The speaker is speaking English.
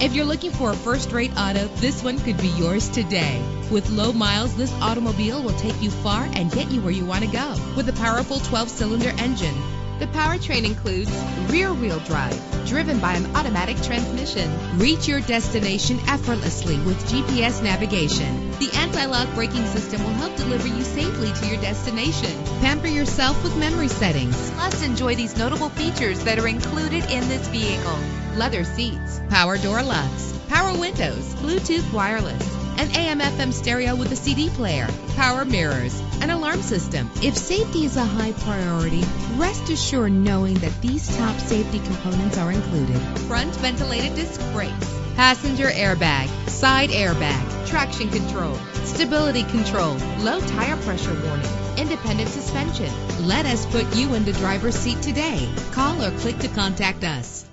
If you're looking for a first-rate auto, this one could be yours today. With low miles, this automobile will take you far and get you where you want to go. With a powerful 12-cylinder engine, the powertrain includes rear-wheel drive, driven by an automatic transmission. Reach your destination effortlessly with GPS navigation. The anti-lock braking system will help deliver you safely to your destination. Pamper yourself with memory settings. Plus, enjoy these notable features that are included in this vehicle. Leather seats, power door locks, power windows, Bluetooth wireless, an AM FM stereo with a CD player, power mirrors, an alarm system. If safety is a high priority, rest assured knowing that these top safety components are included. Front ventilated disc brakes, passenger airbag, side airbag, traction control, stability control, low tire pressure warning, independent suspension. Let us put you in the driver's seat today. Call or click to contact us.